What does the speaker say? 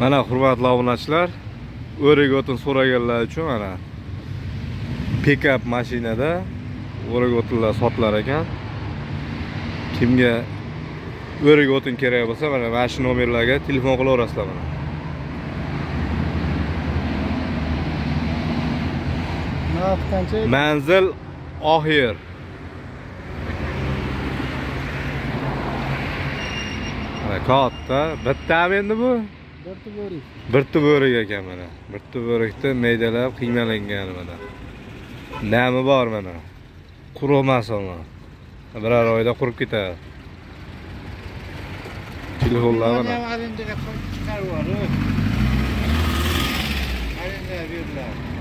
mana hurmatli obunachilar o'rik o'tin so'raganlar uchun mana pikap mashinada o'rik o'tinlar sotilar ekan. Kimga o'rik o'tin kerak bo'lsa mana mana shu nomerlarga telefon qilaverasizlar mana. Manzil oxir mana katta bittami endi bu bir tup o'rik birta bo'rik ekan mana. Birta bo'rikni maydalab qiymalangan mana. Nami bor mana. Quruqmas uni biror oyda qurib ketadi. Telefonlar mana. Arendaga chiqarib yubor arendaga beriladi